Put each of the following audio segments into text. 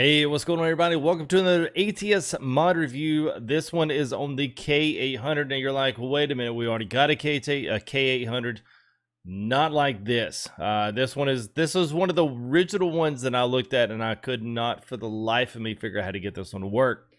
Hey, what's going on everybody? Welcome to another ATS mod review. This one is on the T800. Now you're like, wait a minute, we already got a, K a T800. Not like this. Uh, this one is, this is one of the original ones that I looked at and I could not for the life of me figure out how to get this one to work.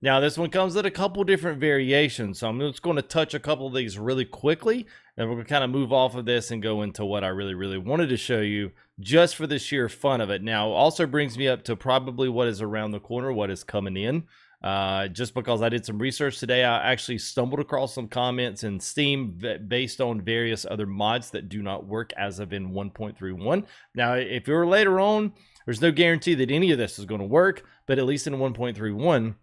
Now this one comes with a couple different variations. So I'm just going to touch a couple of these really quickly and we're going to kind of move off of this and go into what I really, really wanted to show you just for the sheer fun of it. Now, also brings me up to probably what is around the corner, what is coming in. Uh, just because I did some research today, I actually stumbled across some comments in Steam based on various other mods that do not work as of in 1.31. Now, if you're later on, there's no guarantee that any of this is going to work, but at least in 1.31,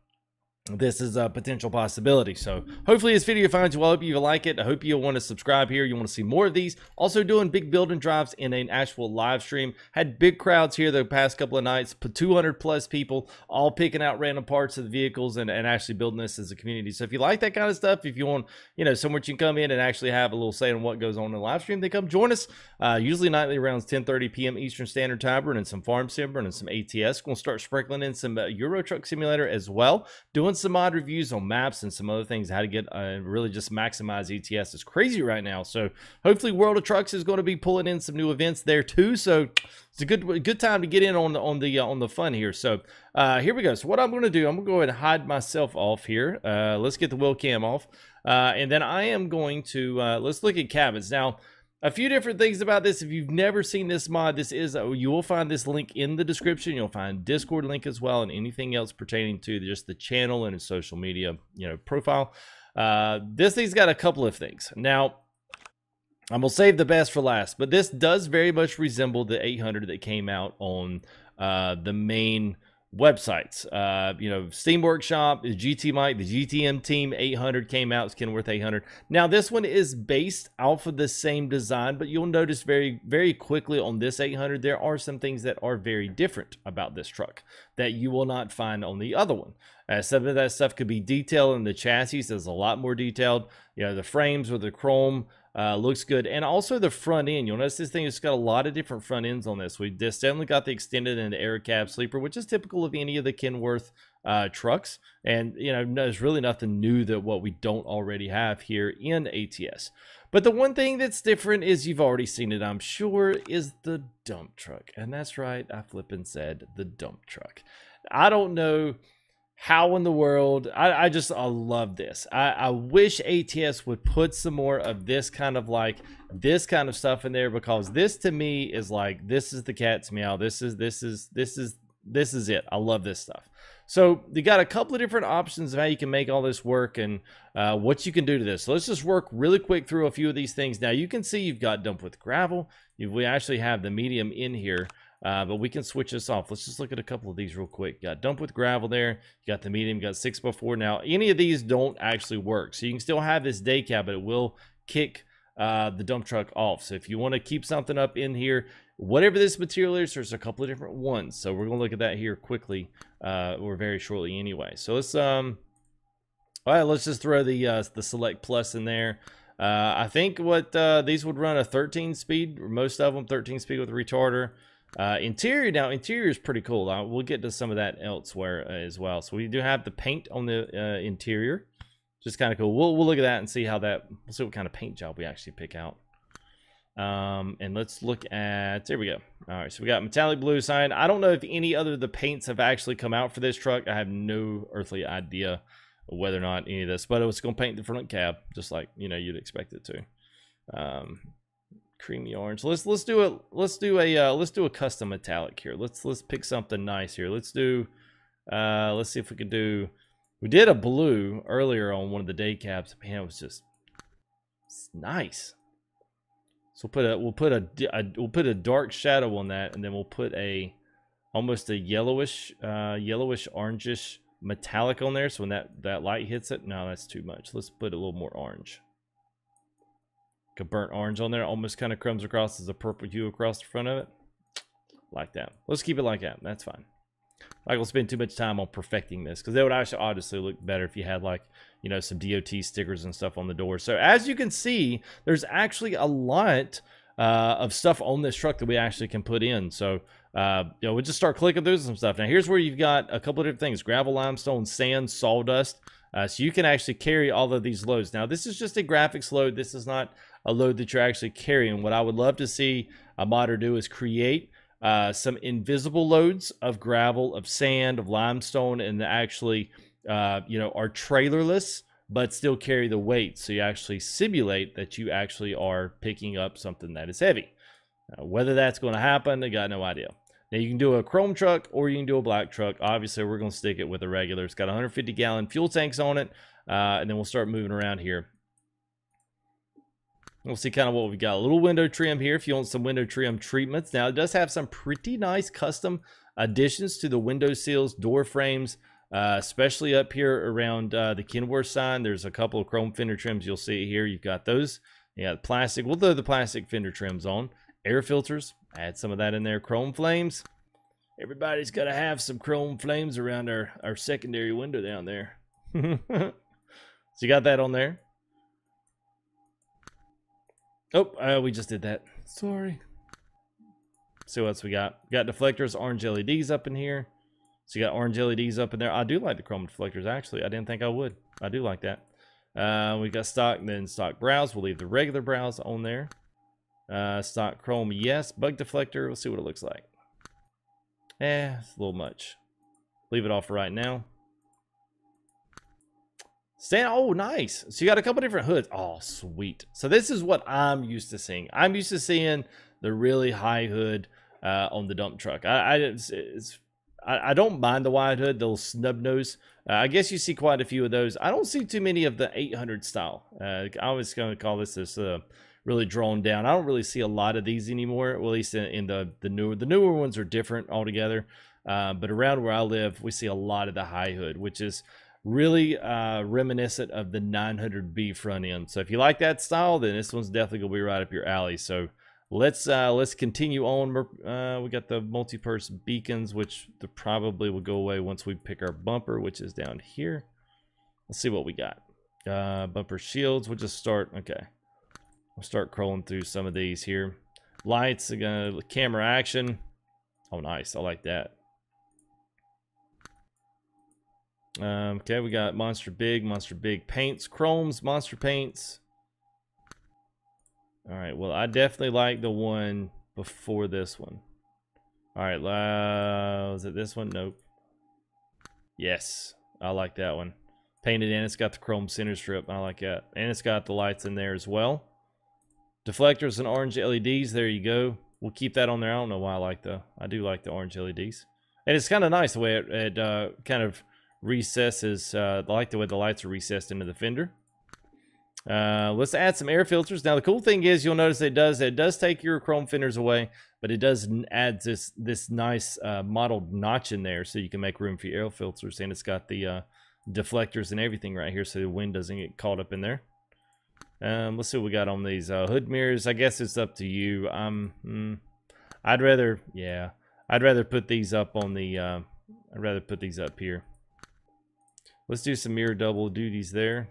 this is a potential possibility. So hopefully this video finds you well. I hope you like it. I hope you'll want to subscribe here. You want to see more of these. Also doing big building drives in an actual live stream. Had big crowds here the past couple of nights. 200 plus people all picking out random parts of the vehicles and, and actually building this as a community. So if you like that kind of stuff, if you want, you know, somewhere you can come in and actually have a little say on what goes on in the live stream, then come join us. Uh, usually nightly around 10.30 p.m. Eastern Standard Time and some Farm Sim and some ATS. We'll start sprinkling in some uh, Euro Truck Simulator as well. Doing some mod reviews on maps and some other things, how to get uh, really just maximize ETS is crazy right now. So hopefully World of Trucks is going to be pulling in some new events there too. So it's a good good time to get in on the on the uh, on the fun here. So uh, here we go. So what I'm going to do, I'm going to go ahead and hide myself off here. Uh, let's get the wheel cam off, uh, and then I am going to uh, let's look at cabins now a few different things about this. If you've never seen this mod, this is you will find this link in the description. You'll find Discord link as well, and anything else pertaining to just the channel and its social media, you know, profile. Uh, this thing's got a couple of things. Now, I'm gonna save the best for last, but this does very much resemble the 800 that came out on uh, the main websites. Uh, you know, Steam Workshop, GT Mike, the GTM Team 800 came out. Kenworth 800. Now, this one is based off of the same design, but you'll notice very, very quickly on this 800, there are some things that are very different about this truck that you will not find on the other one. Uh, some of that stuff could be detailed in the chassis. There's a lot more detailed. You know, the frames with the chrome uh, looks good. And also the front end. You'll notice this thing has got a lot of different front ends on this. We just definitely got the extended and the air cab sleeper, which is typical of any of the Kenworth uh, trucks. And, you know, there's really nothing new that what we don't already have here in ATS. But the one thing that's different is you've already seen it, I'm sure, is the dump truck. And that's right, I flippin' said the dump truck. I don't know how in the world I, I just I love this. I, I wish ATS would put some more of this kind of like this kind of stuff in there because this to me is like this is the cat's meow. This is this is this is this is it. I love this stuff. So you got a couple of different options of how you can make all this work and uh, what you can do to this. So let's just work really quick through a few of these things. Now you can see you've got dump with gravel. You, we actually have the medium in here. Uh, but we can switch this off. Let's just look at a couple of these real quick. Got dump with gravel there. You got the medium. Got 6x4. Now, any of these don't actually work. So you can still have this day cab, but it will kick uh, the dump truck off. So if you want to keep something up in here, whatever this material is, there's a couple of different ones. So we're going to look at that here quickly uh, or very shortly anyway. So let's, um, all right, let's just throw the, uh, the Select Plus in there. Uh, I think what uh, these would run a 13 speed, most of them 13 speed with a retarder. Uh, interior now, interior is pretty cool. Uh, we'll get to some of that elsewhere uh, as well. So we do have the paint on the uh, interior, just kind of cool. We'll we'll look at that and see how that. We'll see what kind of paint job we actually pick out. Um, and let's look at there we go. All right, so we got metallic blue sign. I don't know if any other the paints have actually come out for this truck. I have no earthly idea whether or not any of this, but it was going to paint the front cab just like you know you'd expect it to. Um, creamy orange. Let's let's do a let's do a uh, let's do a custom metallic here. Let's let's pick something nice here. Let's do uh let's see if we can do we did a blue earlier on one of the day cabs. Man, it was just it's nice. So we'll put a we'll put a, a, we'll put a dark shadow on that, and then we'll put a almost a yellowish uh, yellowish orangish metallic on there. So when that that light hits it, no, that's too much. Let's put a little more orange a burnt orange on there. Almost kind of comes across as a purple hue across the front of it. Like that. Let's keep it like that. That's fine. I will spend too much time on perfecting this because it would actually obviously look better if you had like, you know, some DOT stickers and stuff on the door. So as you can see, there's actually a lot uh, of stuff on this truck that we actually can put in. So uh, you know, we'll just start clicking through some stuff. Now, here's where you've got a couple of different things: gravel, limestone, sand, sawdust. Uh, so you can actually carry all of these loads. Now, this is just a graphics load. This is not a load that you're actually carrying. What I would love to see a modder do is create uh, some invisible loads of gravel, of sand, of limestone, and actually, uh, you know, are trailerless but still carry the weight. So you actually simulate that you actually are picking up something that is heavy. Now, whether that's going to happen, I got no idea. Now you can do a chrome truck or you can do a black truck. Obviously, we're going to stick it with a regular. It's got 150 gallon fuel tanks on it, uh, and then we'll start moving around here. We'll see kind of what we've got. A little window trim here if you want some window trim treatments. Now, it does have some pretty nice custom additions to the window sills, door frames, uh, especially up here around uh, the Kenworth sign. There's a couple of chrome fender trims you'll see here. You've got those. You got plastic. We'll throw the plastic fender trims on. Air filters. Add some of that in there. Chrome flames. Everybody's got to have some chrome flames around our, our secondary window down there. so you got that on there. Oh, uh, we just did that. Sorry. See what else we got. Got deflectors, orange LEDs up in here. So you got orange LEDs up in there. I do like the chrome deflectors, actually. I didn't think I would. I do like that. Uh, we got stock, then stock brows. We'll leave the regular brows on there. Uh, stock chrome, yes. Bug deflector, we'll see what it looks like. Eh, it's a little much. Leave it off right now. Stand, oh, nice. So you got a couple different hoods. Oh, sweet. So this is what I'm used to seeing. I'm used to seeing the really high hood uh, on the dump truck. I, I it's, it's I, I don't mind the wide hood, those snub nose. Uh, I guess you see quite a few of those. I don't see too many of the 800 style. Uh, I was going to call this this uh, really drawn down. I don't really see a lot of these anymore. At least in, in the the newer the newer ones are different altogether. Uh, but around where I live, we see a lot of the high hood, which is really uh, reminiscent of the 900B front end. So if you like that style, then this one's definitely gonna be right up your alley. So let's uh, let's continue on. Uh, we got the multi-purse beacons, which probably will go away once we pick our bumper, which is down here. Let's see what we got. Uh, bumper shields. We'll just start. Okay, we'll start crawling through some of these here. Lights. Gonna camera action. Oh, nice. I like that. Um, okay, we got Monster Big, Monster Big paints, chromes, Monster paints. All right, well, I definitely like the one before this one. All right, uh, was it this one? Nope. Yes, I like that one. Painted in, it's got the chrome center strip. I like that. And it's got the lights in there as well. Deflectors and orange LEDs, there you go. We'll keep that on there. I don't know why I like the, I do like the orange LEDs. And it's kind of nice the way it, it uh, kind of recesses, uh, I like the way the lights are recessed into the fender. Uh, let's add some air filters. Now, the cool thing is you'll notice it does it does take your chrome fenders away, but it does add this this nice uh, modeled notch in there so you can make room for your air filters. And it's got the uh, deflectors and everything right here so the wind doesn't get caught up in there. Um, let's see what we got on these uh, hood mirrors. I guess it's up to you. Um, mm, I'd rather, yeah, I'd rather put these up on the, uh, I'd rather put these up here. Let's do some mirror double duties there.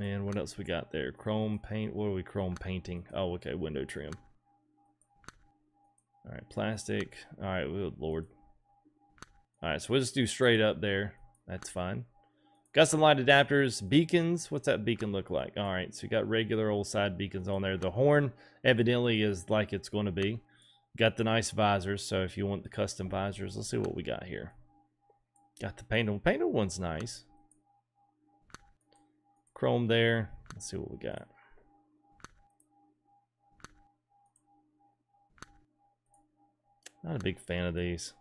And what else we got there? Chrome paint. What are we chrome painting? Oh, okay. Window trim. All right. Plastic. All right. Oh, Lord. All right. So we'll just do straight up there. That's fine. Got some light adapters. Beacons. What's that beacon look like? All right. So you got regular old side beacons on there. The horn evidently is like it's going to be. Got the nice visors. So if you want the custom visors, let's see what we got here. Got the painted, painted one's nice. Chrome there. Let's see what we got. Not a big fan of these.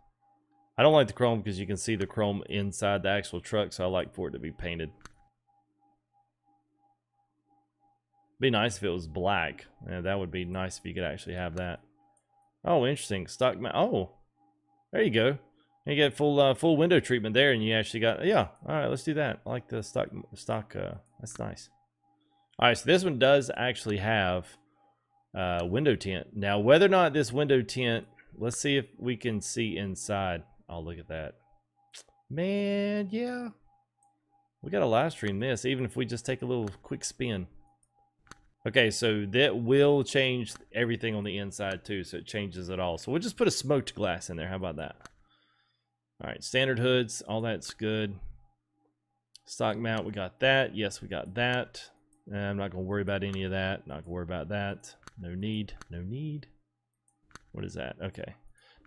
I don't like the chrome because you can see the chrome inside the actual truck, so I like for it to be painted. Be nice if it was black. Yeah, that would be nice if you could actually have that. Oh, interesting. Stock. Oh, there you go. You get full uh, full window treatment there, and you actually got yeah. All right, let's do that. I like the stock stock. Uh, that's nice. All right, so this one does actually have uh, window tint. Now, whether or not this window tint, let's see if we can see inside. Oh, look at that. Man, yeah. We got to live stream this, even if we just take a little quick spin. Okay, so that will change everything on the inside too, so it changes it all. So we'll just put a smoked glass in there. How about that? All right, standard hoods, all that's good. Stock mount, we got that. Yes, we got that. I'm not going to worry about any of that. Not to worry about that. No need. No need. What is that? Okay.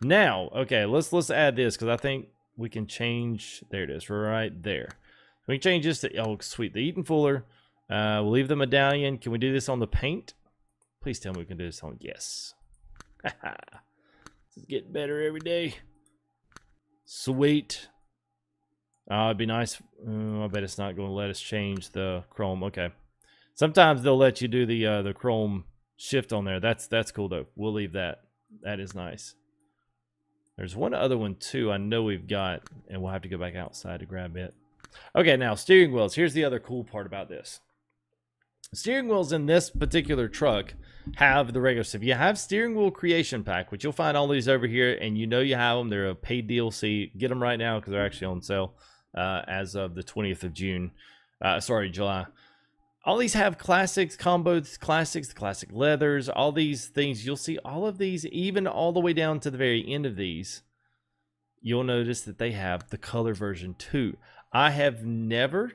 Now, okay, let's let's add this because I think we can change. There it is, right there. We can change this to, oh, sweet. The Eaton Fuller. Uh, we'll leave the medallion. Can we do this on the paint? Please tell me we can do this on, yes. this is getting better every day. Sweet. Oh, it'd be nice. Oh, I bet it's not going to let us change the chrome. Okay. Sometimes they'll let you do the uh, the chrome shift on there. That's that's cool though. We'll leave that. That is nice. There's one other one too I know we've got, and we'll have to go back outside to grab it. Okay, now steering wheels. Here's the other cool part about this. Steering wheels in this particular truck have the regular stuff. You have steering wheel creation pack, which you'll find all these over here, and you know you have them. They're a paid DLC. Get them right now because they're actually on sale uh, as of the 20th of June. Uh, sorry, July. All these have classics, combos, classics, classic leathers, all these things. You'll see all of these, even all the way down to the very end of these. You'll notice that they have the color version too. I have never,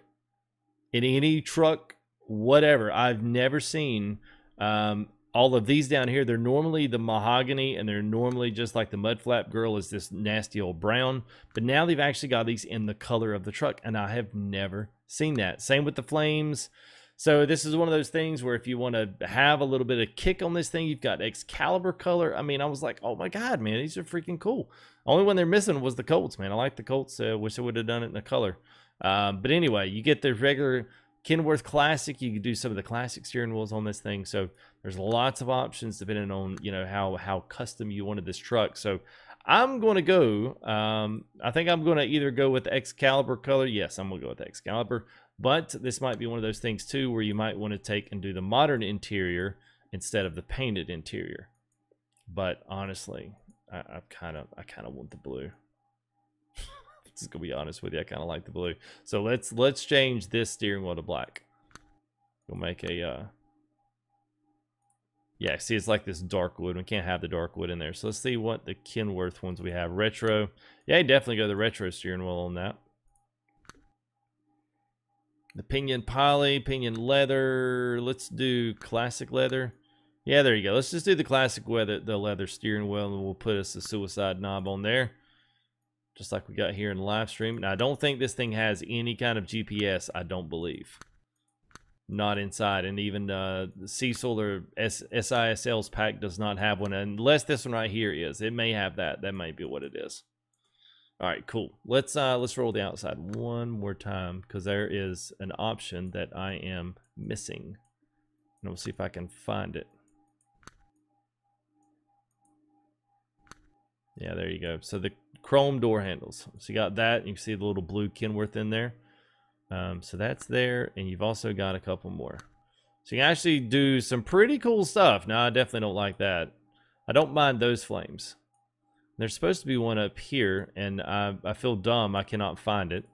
in any truck, whatever, I've never seen um, all of these down here. They're normally the mahogany and they're normally just like the mud flap girl is this nasty old brown. But now they've actually got these in the color of the truck and I have never seen that. Same with the flames. So this is one of those things where if you want to have a little bit of kick on this thing, you've got Excalibur color. I mean, I was like, oh my God, man, these are freaking cool. Only one they're missing was the Colts, man. I like the Colts. Uh, wish I would have done it in the color. Um, but anyway, you get the regular Kenworth Classic. You can do some of the classic steering wheels on this thing. So there's lots of options depending on, you know, how, how custom you wanted this truck. So I'm going to go, um, I think I'm going to either go with Excalibur color. Yes, I'm going to go with Excalibur. But this might be one of those things too where you might want to take and do the modern interior instead of the painted interior. But honestly, I, I kind of I kind of want the blue. Just gonna be honest with you, I kind of like the blue. So let's let's change this steering wheel to black. We'll make a uh, yeah. See, it's like this dark wood. We can't have the dark wood in there. So let's see what the Kenworth ones we have. Retro. Yeah, definitely go the retro steering wheel on that. The pinion poly, pinion leather. Let's do classic leather. Yeah, there you go. Let's just do the classic weather, the leather steering wheel, and we'll put us a suicide knob on there. Just like we got here in the live stream. Now, I don't think this thing has any kind of GPS, I don't believe. Not inside. And even uh, the Cecil or S SISL's pack does not have one, unless this one right here is. It may have that. That might be what it is. All right, cool. Let's uh, let's roll the outside one more time because there is an option that I am missing. And we'll see if I can find it. Yeah, there you go. So the chrome door handles. So you got that. You can see the little blue Kenworth in there. Um, so that's there. And you've also got a couple more. So you can actually do some pretty cool stuff. Now, I definitely don't like that. I don't mind those flames. There's supposed to be one up here, and I, I feel dumb. I cannot find it.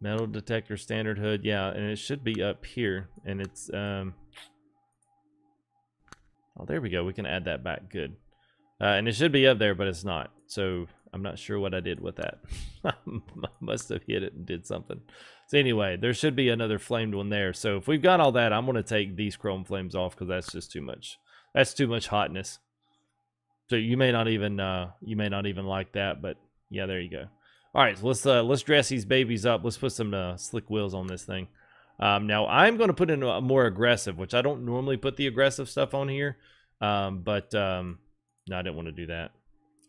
Metal detector, standard hood. Yeah, and it should be up here. And it's... um. Oh, there we go. We can add that back. Good. Uh, and it should be up there, but it's not. So I'm not sure what I did with that. I must have hit it and did something. So anyway, there should be another flamed one there. So if we've got all that, I'm going to take these chrome flames off because that's just too much. That's too much hotness. So you may not even uh, you may not even like that, but yeah, there you go. All right, so let's uh, let's dress these babies up. Let's put some uh, slick wheels on this thing. Um, now I'm going to put in a more aggressive, which I don't normally put the aggressive stuff on here, um, but um, no, I didn't want to do that.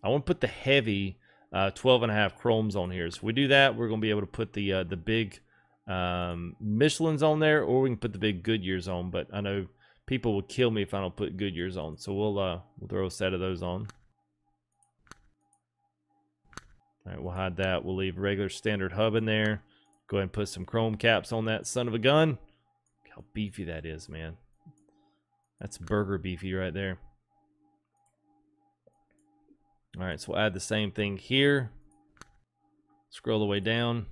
I want to put the heavy uh, 12 and a half chromes on here. So if we do that, we're going to be able to put the uh, the big um, Michelin's on there, or we can put the big Goodyears on. But I know people will kill me if I don't put Goodyears on. So we'll uh, we'll throw a set of those on. All right, we'll hide that. We'll leave regular standard hub in there. Go ahead and put some chrome caps on that son of a gun. Look how beefy that is, man. That's burger beefy right there. All right, so we'll add the same thing here. Scroll the way down.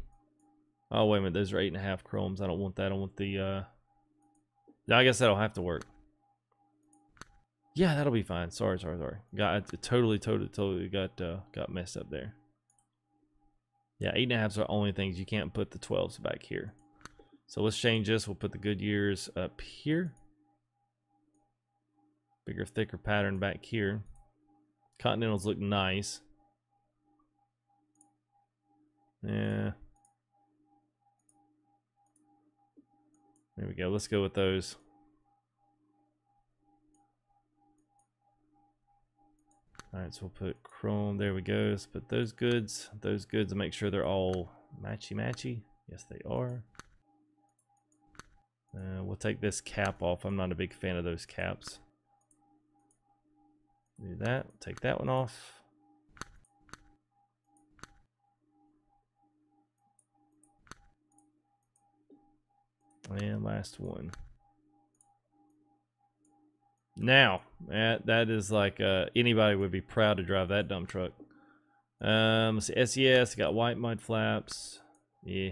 Oh, wait a minute. Those are eight and a half chromes. I don't want that. I want the, uh, I guess that'll have to work. Yeah, that'll be fine. Sorry, sorry, sorry. Got totally, totally, totally got uh, got messed up there. Yeah, eight and a halfs are only things you can't put the twelves back here. So let's change this. We'll put the Goodyears up here. Bigger, thicker pattern back here. Continentals look nice. Yeah. There we go. Let's go with those. All right, so we'll put chrome. There we go. Let's put those goods, those goods, and make sure they're all matchy matchy. Yes, they are. Uh, we'll take this cap off. I'm not a big fan of those caps. Do that. Take that one off. And last one. Now, that, that is like uh, anybody would be proud to drive that dump truck. Um, SES got white mud flaps. Yeah,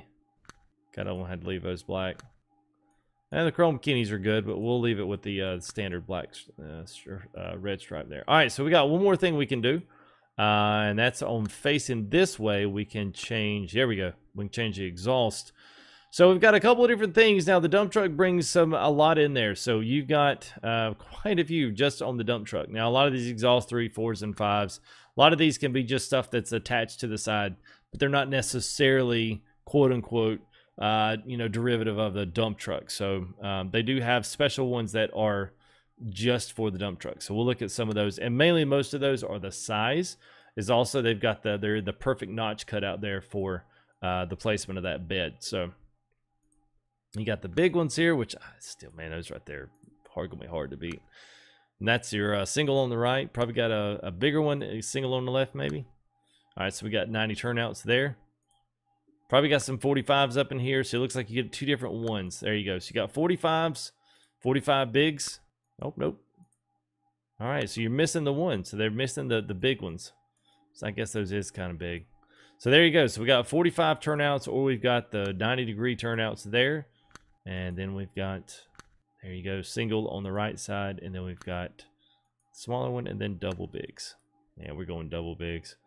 kind of had to leave those black. And the chrome bikinis are good, but we'll leave it with the uh, standard black uh, uh, red stripe there. All right, so we got one more thing we can do. Uh, and that's on facing this way, we can change, there we go. We can change the exhaust. So we've got a couple of different things. Now the dump truck brings some a lot in there. So you've got uh, quite a few just on the dump truck. Now a lot of these exhaust three, fours, and fives. A lot of these can be just stuff that's attached to the side, but they're not necessarily quote unquote uh, you know, derivative of the dump truck. So um, they do have special ones that are just for the dump truck. So we'll look at some of those, and mainly most of those are the size. Is also they've got the they're the perfect notch cut out there for uh, the placement of that bed. So you got the big ones here, which ah, still, man, those right there, hard gonna be hard to beat. And that's your uh, single on the right. Probably got a, a bigger one, a single on the left, maybe. All right, so we got 90 turnouts there. Probably got some 45s up in here, so it looks like you get two different ones. There you go. So you got 45s, 45 bigs. Oh, nope. All right, so you're missing the one. So they're missing the, the big ones. So I guess those is kind of big. So there you go. So we got 45 turnouts, or we've got the 90 degree turnouts there. And then we've got, there you go, single on the right side. And then we've got smaller one and then double bigs. Yeah, we're going double bigs.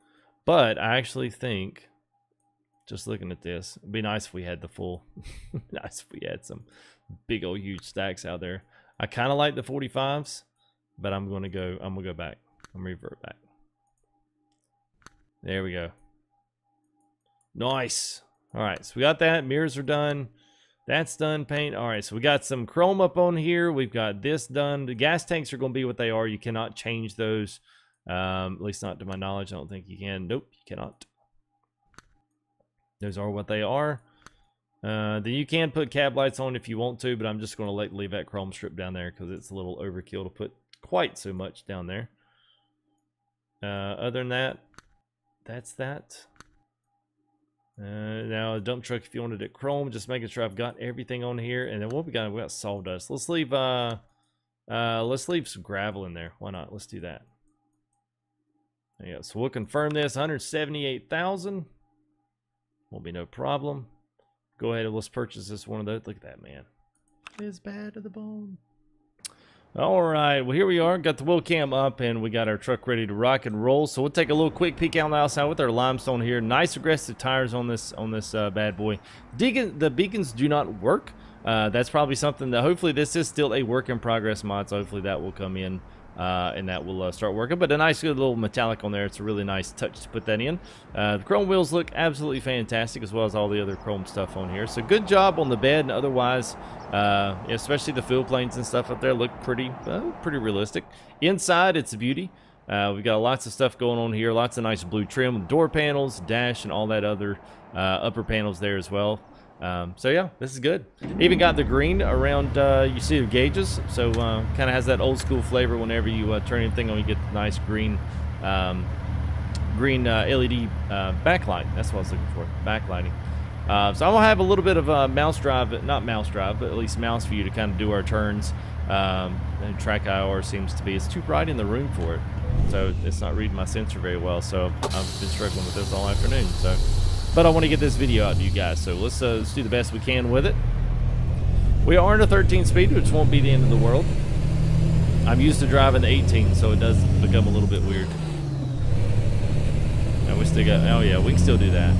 But I actually think, just looking at this, it'd be nice if we had the full, nice if we had some big old huge stacks out there. I kind of like the 45s, but I'm to go, I'm to go back. I'm revert back. There we go. Nice. All right, so we got that. Mirrors are done. That's done paint. All right, so we got some chrome up on here. We've got this done. The gas tanks are going to be what they are. You cannot change those, um, at least not to my knowledge. I don't think you can. Nope, you cannot. Those are what they are. Uh, then you can put cab lights on if you want to, but I'm just going to leave that chrome strip down there because it's a little overkill to put quite so much down there. Uh, other than that, that's that. Uh, now a dump truck, if you wanted it chrome, just making sure I've got everything on here. And then what we got? We got sawdust. Let's leave. Uh, uh, let's leave some gravel in there. Why not? Let's do that. Yeah. So we'll confirm this. 178,000. Won't be no problem. Go ahead and let's purchase this one of those. Look at that man. It's bad to the bone. All right, well, here we are. Got the wheel cam up, and we got our truck ready to rock and roll. So we'll take a little quick peek out on the outside with our limestone here. Nice aggressive tires on this on this uh, bad boy. Deacon, the beacons do not work. Uh, that's probably something that hopefully this is still a work in progress mod, so hopefully that will come in uh, and that will uh, start working. But a nice good little metallic on there. It's a really nice touch to put that in. Uh, the chrome wheels look absolutely fantastic as well as all the other chrome stuff on here. So good job on the bed and otherwise, uh, especially the fill planes and stuff up there look pretty, uh, pretty realistic. Inside, it's a beauty. Uh, we've got lots of stuff going on here. Lots of nice blue trim, door panels, dash, and all that other upper panels there as well. Um, so yeah, this is good. Even got the green around, uh, you see the gauges, so uh, kind of has that old school flavor whenever you uh, turn anything on, you get the nice green um, green uh, LED uh, backlight. That's what I was looking for, backlighting. Uh, so I'm gonna have a little bit of a mouse drive, not mouse drive, but at least mouse view to kind of do our turns. Um, and TrackIR seems to be, it's too bright in the room for it. So it's not reading my sensor very well, so I've been struggling with this all afternoon. So but I want to get this video out to you guys, so let's, uh, let's do the best we can with it. We are in a 13 speed, which won't be the end of the world. I'm used to driving the 18, so it does become a little bit weird. And we still got, oh yeah, we can still do that.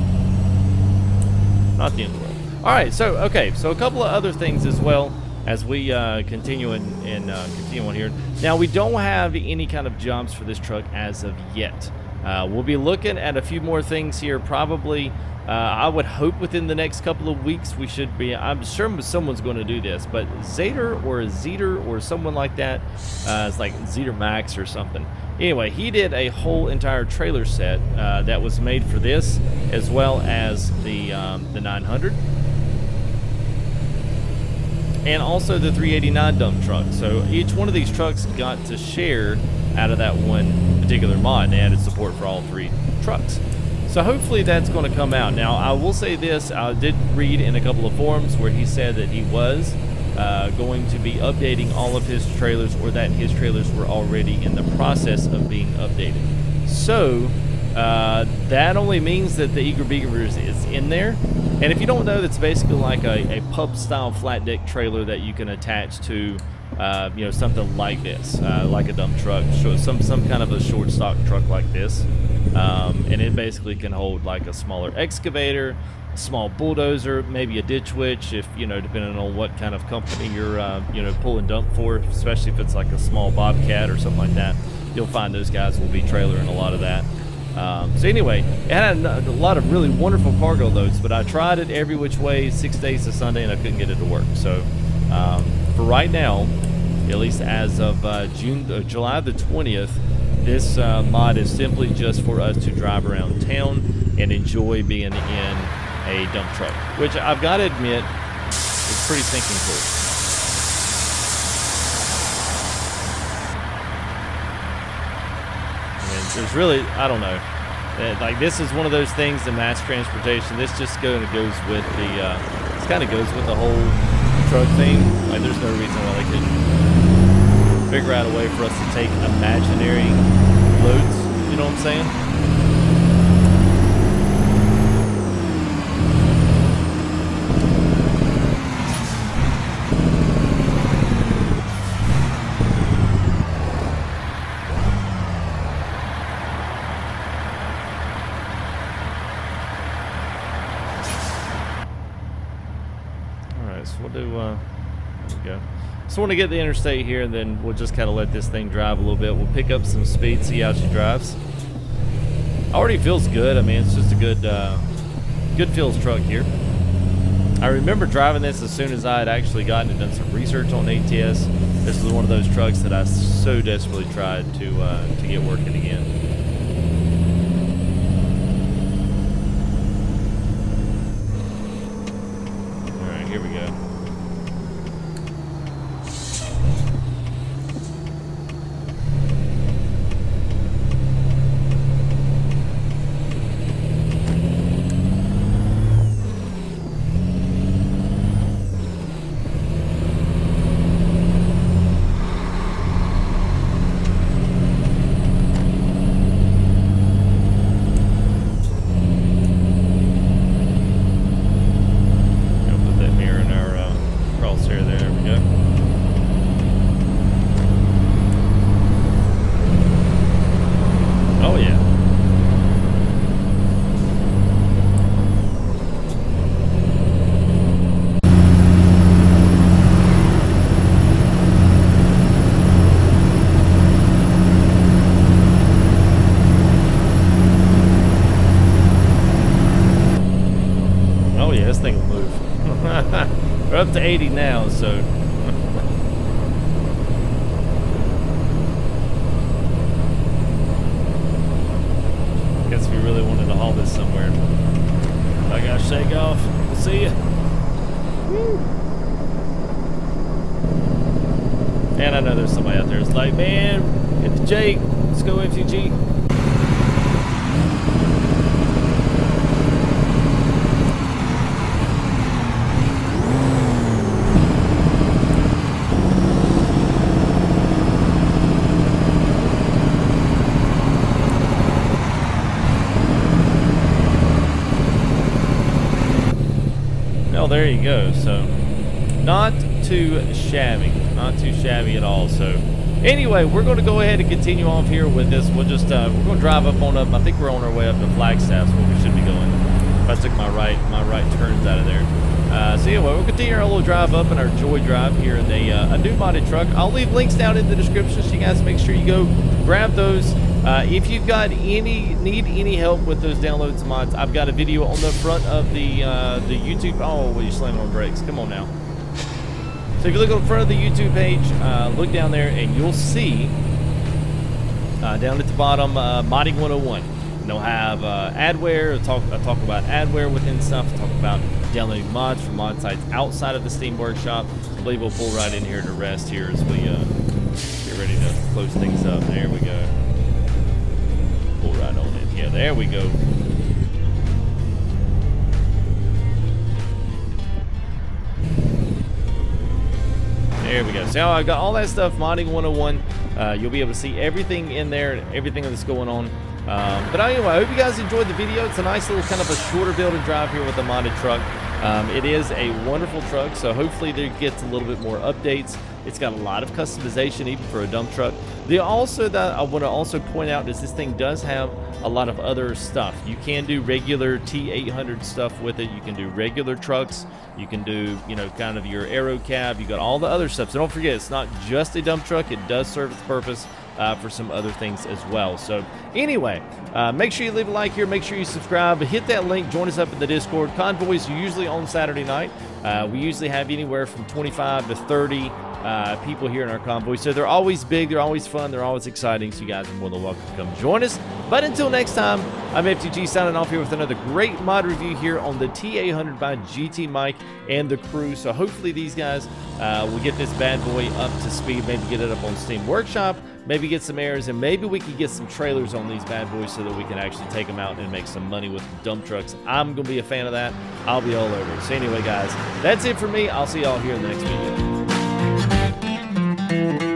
Not the end of the world. All right, so, okay, so a couple of other things as well as we uh, continue and, and uh, continue on here. Now, we don't have any kind of jumps for this truck as of yet. Uh, we'll be looking at a few more things here probably uh, I would hope within the next couple of weeks we should be. I'm sure someone's going to do this, but Zader or Zeter or someone like that, uh, it's like Zeter Max or something. Anyway, he did a whole entire trailer set uh, that was made for this, as well as the um, the 900, and also the 389 dump truck. So each one of these trucks got to share out of that one particular mod. They added support for all three trucks. So hopefully that's going to come out. Now, I will say this. I did read in a couple of forums where he said that he was uh, going to be updating all of his trailers or that his trailers were already in the process of being updated. So uh, that only means that the Eager Beaver is, in there. And if you don't know, that's basically like a, a pub style flat deck trailer that you can attach to uh, you know, something like this, uh, like a dump truck, some some kind of a short stock truck like this, um, and it basically can hold like a smaller excavator, a small bulldozer, maybe a ditch witch, if you know, depending on what kind of company you're, uh, you know, pulling dump for, especially if it's like a small bobcat or something like that. You'll find those guys will be trailering a lot of that. Um, so anyway, it had a, lot of really wonderful cargo loads, but I tried it every which way, six days to Sunday, and I couldn't get it to work. So um, for right now, at least as of uh, June, uh, July the 20th, this uh, mod is simply just for us to drive around town and enjoy being in a dump truck, which I've got to admit is pretty stinking cool. Mean, there's really, I don't know. Uh, like this is one of those things, the mass transportation. This just kind of goes with the, uh, this kind of goes with the whole truck thing, like there's no reason why they couldn't figure out a way for us to take imaginary loads, you know what I'm saying? Just want to get the interstate here, and then we'll just kind of let this thing drive a little bit. We'll pick up some speed, see how she drives. Already feels good. I mean, it's just a good, uh, good feels truck here. I remember driving this as soon as I had actually gotten and done some research on ATS. This is one of those trucks that I so desperately tried to uh, to get working again. All right, here we go. To 80 now, so. Guess we really wanted to haul this somewhere. I gotta shake off. We'll see you. And I know there's somebody out there that's like, man, hit the Jake. Let's go FTG. There you go. So, not too shabby. Not too shabby at all. So anyway, we're going to go ahead and continue on here with this. We'll just, uh, we're going to drive up on up. I think we're on our way up to Flagstaff, where we should be going. If I took my right, my right turns out of there. Uh, so anyway, we'll continue our little drive up in our Joy Drive here in a, uh, a new modded truck. I'll leave links down in the description so you guys make sure you go grab those. Uh, if you've got any need any help with those downloads and mods, I've got a video on the front of the uh, the YouTube. Oh, well, you slamming on brakes. Come on now. So if you look on the front of the YouTube page, uh, look down there and you'll see uh, down at the bottom uh, modding 101. And they'll have uh, adware. I'll talk, talk about adware within stuff. Talk about downloading mods from mod sites outside of the Steam Workshop. I believe we'll pull right in here to rest here as we get ready to close things up. There we go. There we go. There we go. So I've got all that stuff, modding 101. Uh, you'll be able to see everything in there, everything that's going on. Um, but anyway, I hope you guys enjoyed the video. It's a nice little kind of a shorter build and drive here with the modded truck. Um, it is a wonderful truck, so hopefully there gets a little bit more updates. It's got a lot of customization even for a dump truck. The also that I want to also point out is this thing does have a lot of other stuff. You can do regular T800 stuff with it. You can do regular trucks. You can do, you know, kind of your aero cab. You got all the other stuff. So don't forget, it's not just a dump truck. It does serve its purpose uh, for some other things as well. So anyway, uh, make sure you leave a like here. Make sure you subscribe. Hit that link. Join us up in the Discord. Convoys usually on Saturday night. Uh, we usually have anywhere from 25 to 30 uh, people here in our convoy. So they're always big, they're always fun, they're always exciting. So you guys are more than welcome to come join us. But until next time, I'm FTG signing off here with another great mod review here on the T800 by GT Mike and the crew. So hopefully these guys uh, will get this bad boy up to speed, maybe get it up on Steam Workshop, maybe get some errors, and maybe we can get some trailers on these bad boys so that we can actually take them out and make some money with dump trucks. I'm going to be a fan of that. I'll be all over it. So anyway, guys, that's it for me. I'll see y'all here in the next video. Thank you.